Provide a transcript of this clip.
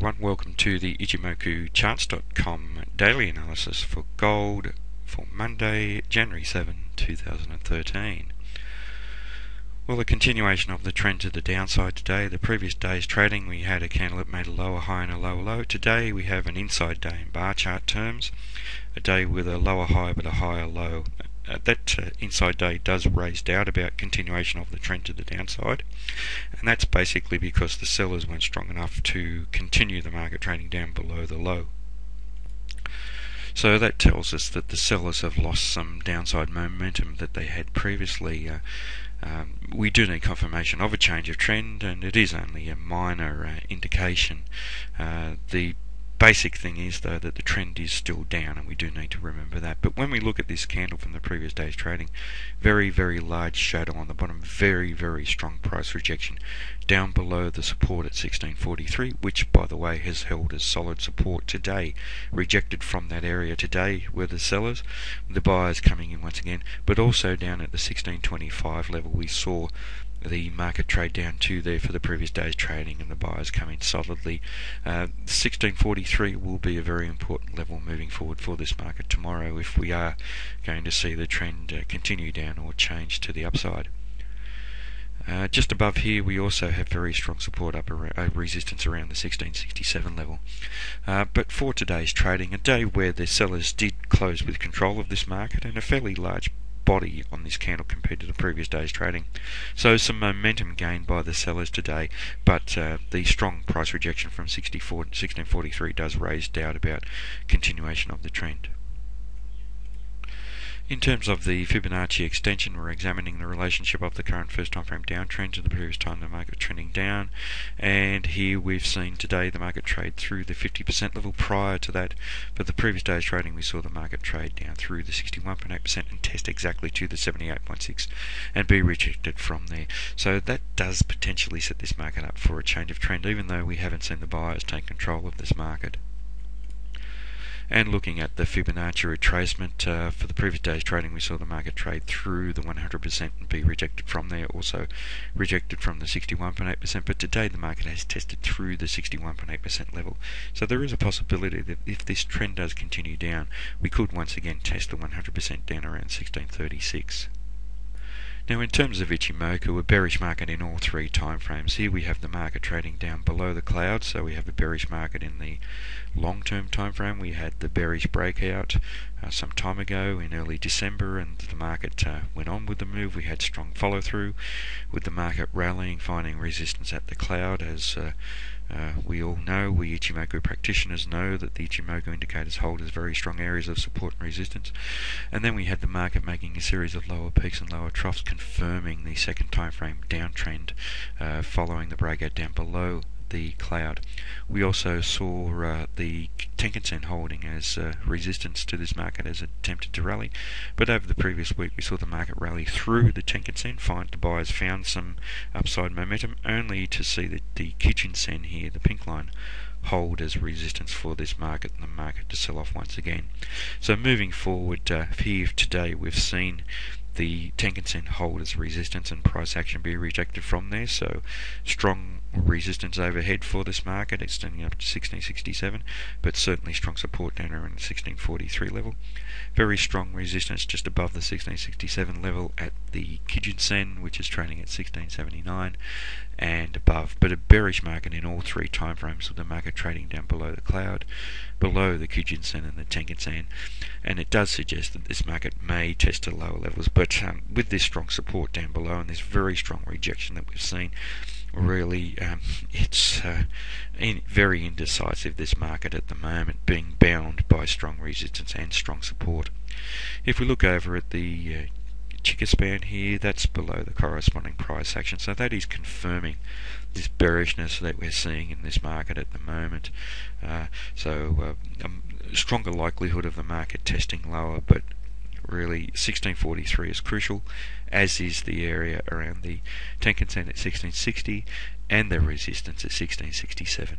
Everyone, welcome to the ichimokucharts.com daily analysis for gold for Monday, January 7, 2013. Well, a continuation of the trend to the downside today. The previous day's trading, we had a candle that made a lower high and a lower low. Today, we have an inside day in bar chart terms, a day with a lower high but a higher low uh, that uh, inside day does raise doubt about continuation of the trend to the downside, and that's basically because the sellers weren't strong enough to continue the market trading down below the low. So that tells us that the sellers have lost some downside momentum that they had previously. Uh, um, we do need confirmation of a change of trend, and it is only a minor uh, indication. Uh, the basic thing is though that the trend is still down and we do need to remember that. But when we look at this candle from the previous day's trading very very large shadow on the bottom very very strong price rejection down below the support at 1643 which by the way has held as solid support today. Rejected from that area today were the sellers the buyers coming in once again but also down at the 1625 level. We saw the market trade down to there for the previous day's trading and the buyers coming solidly. Uh, 1643 will be a very important level moving forward for this market tomorrow if we are going to see the trend uh, continue down or change to the upside. Uh, just above here we also have very strong support up around, uh, resistance around the 1667 level. Uh, but for today's trading, a day where the sellers did close with control of this market and a fairly large body on this candle compared to the previous day's trading. So some momentum gained by the sellers today, but uh, the strong price rejection from 64, 1643 does raise doubt about continuation of the trend. In terms of the Fibonacci extension, we're examining the relationship of the current first time frame downtrend to the previous time the market trending down. And here we've seen today the market trade through the 50% level. Prior to that, but the previous day's trading, we saw the market trade down through the 61.8% and test exactly to the 78.6 and be rejected from there. So that does potentially set this market up for a change of trend, even though we haven't seen the buyers take control of this market and looking at the Fibonacci retracement uh, for the previous day's trading we saw the market trade through the 100% and be rejected from there also rejected from the 61.8% but today the market has tested through the 61.8% level. So there is a possibility that if this trend does continue down we could once again test the 100% down around 1636 now in terms of Ichimoku, a bearish market in all three timeframes. Here we have the market trading down below the clouds, so we have a bearish market in the long-term time frame. We had the bearish breakout uh, some time ago in early December, and the market uh, went on with the move. We had strong follow-through, with the market rallying, finding resistance at the cloud as uh, uh, we all know, we Ichimoku practitioners know that the Ichimoku indicators hold as very strong areas of support and resistance. And then we had the market making a series of lower peaks and lower troughs confirming the second time frame downtrend uh, following the breakout down below the cloud. We also saw uh, the Tenkan-sen holding as uh, resistance to this market as it attempted to rally. But over the previous week, we saw the market rally through the Tenkan-sen, find the buyers found some upside momentum, only to see that the Kijun-sen here, the pink line, hold as resistance for this market and the market to sell off once again. So moving forward uh, here today, we've seen the Tenkan-sen hold as resistance and price action be rejected from there. So strong resistance overhead for this market, extending up to 1667, but certainly strong support down around the 1643 level. Very strong resistance just above the 1667 level at the Kijun-sen, which is trading at 1679 and above, but a bearish market in all three timeframes with the market trading down below the cloud, below the Kijun-sen and the Tenkan-sen, and it does suggest that this market may test to lower levels, but um, with this strong support down below and this very strong rejection that we've seen, really um, it's uh, in, very indecisive this market at the moment being bound by strong resistance and strong support. If we look over at the uh, span here that's below the corresponding price action. So that is confirming this bearishness that we're seeing in this market at the moment. Uh, so uh, a stronger likelihood of the market testing lower but really 1643 is crucial, as is the area around the Tenkan-sen at 1660 and the resistance at 1667.